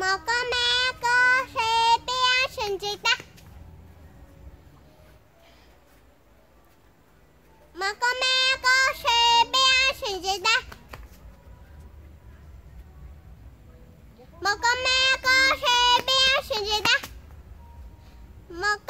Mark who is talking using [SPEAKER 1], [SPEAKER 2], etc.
[SPEAKER 1] 먹으면 꽃이 피었습니다. 먹으면 꽃이 피었습니다. 먹으면 꽃이 피었습니다. 먹